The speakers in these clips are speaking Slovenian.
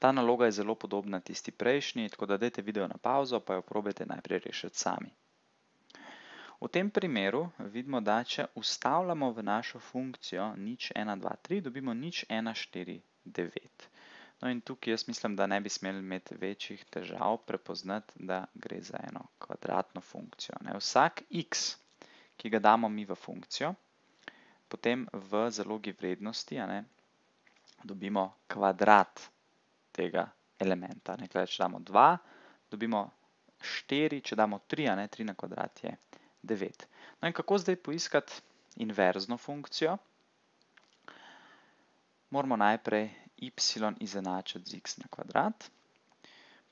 Ta naloga je zelo podobna tisti prejšnji, tako da dajte video na pauzo, pa jo probajte najprej rešiti sami. V tem primeru vidimo, da če ustavljamo v našo funkcijo nič 1, 2, 3, dobimo nič 1, 4, 9. No in tukaj jaz mislim, da ne bi smeli imeti večjih težav prepoznati, da gre za eno kvadratno funkcijo. Ne. Vsak x, ki ga damo mi v funkcijo, potem v zalogi vrednosti ne, dobimo kvadrat tega elementa. Ne. Če damo 2, dobimo 4, če damo 3, a ne, 3 na kvadrat je 9. No in kako zdaj poiskati inverzno funkcijo? Moramo najprej y izenačiti z x na kvadrat,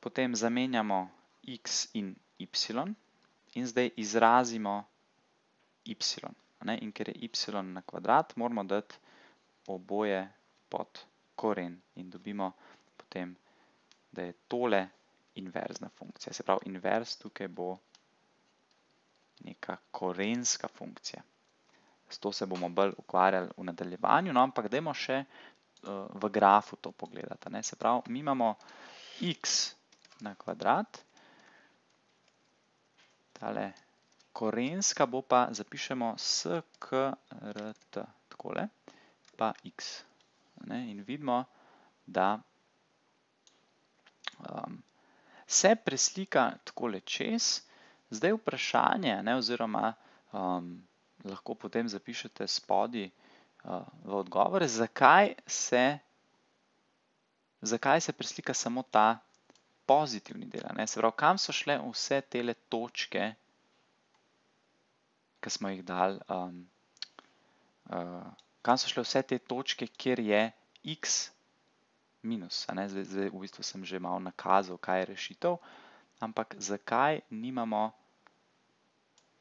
potem zamenjamo x in y in zdaj izrazimo y. In ker je y na kvadrat, moramo dati oboje pod koren in dobimo potem, da je tole inverzna funkcija. Se pravi, inverz tukaj bo neka korenska funkcija. S to se bomo bolj ukvarjali v nadaljevanju, no ampak dajmo še v grafu to pogledati. Se pravi, mi imamo x na kvadrat, tale korenska bo pa, zapišemo skrt, takole, pa x. In vidimo, da se preslika takole čez, zdaj vprašanje, ne, oziroma um, lahko potem zapišete spodaj, v odgovore, zakaj se, zakaj se preslika samo ta pozitivni del. Ne? Se pravi, kam so šle vse tele točke, ki smo jih dali, um, uh, kam so šle vse te točke, kjer je x minus. Zdaj, zdaj v bistvu sem že malo nakazal, kaj je rešitev, ampak zakaj nimamo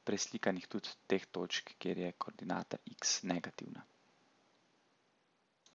preslikanih tudi teh točk, kjer je koordinata x negativna.